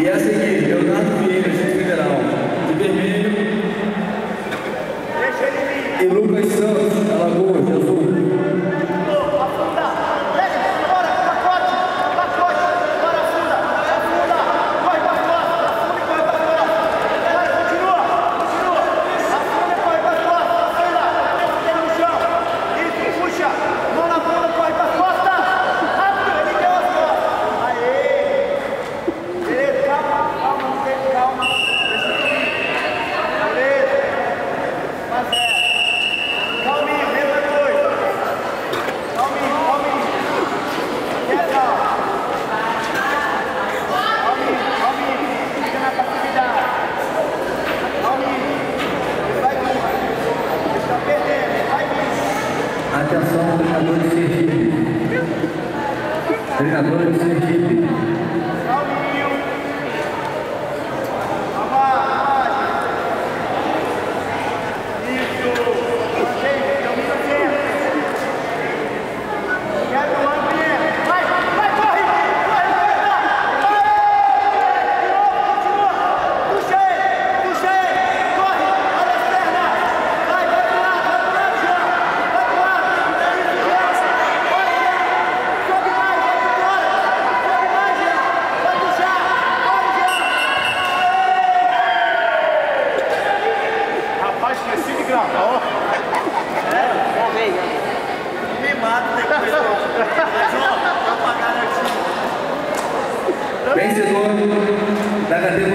E é a seguir, Leonardo Vieira, Juiz Federal, de vermelho. E Lucas Santos, Atenção, treinador de Sergipe. Treinador de Sergipe. Rapaz, esqueci de gravar, ó. Me mata depois, Mas, ó, pagar aqui. Vencedor da categoria.